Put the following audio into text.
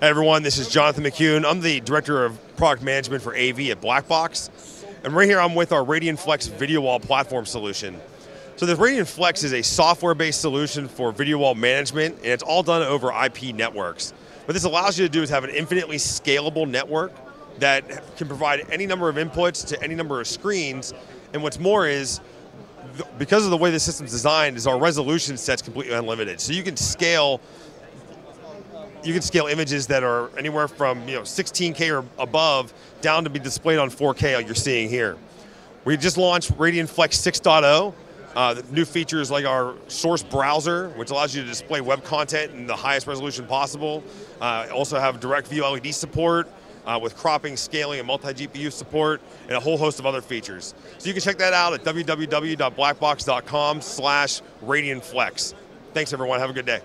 Hey everyone, this is Jonathan McCune. I'm the Director of Product Management for AV at Black Box. And right here I'm with our Radian Flex video wall platform solution. So the Radian Flex is a software-based solution for video wall management, and it's all done over IP networks. What this allows you to do is have an infinitely scalable network that can provide any number of inputs to any number of screens, and what's more is, because of the way the system's designed, is our resolution set's completely unlimited. So you can scale you can scale images that are anywhere from you know 16K or above down to be displayed on 4K like you're seeing here. We just launched Radian Flex 6.0. Uh, new features like our source browser, which allows you to display web content in the highest resolution possible. Uh, also have direct view LED support uh, with cropping, scaling, and multi-GPU support, and a whole host of other features. So you can check that out at www.blackbox.com slash Radian Flex. Thanks everyone, have a good day.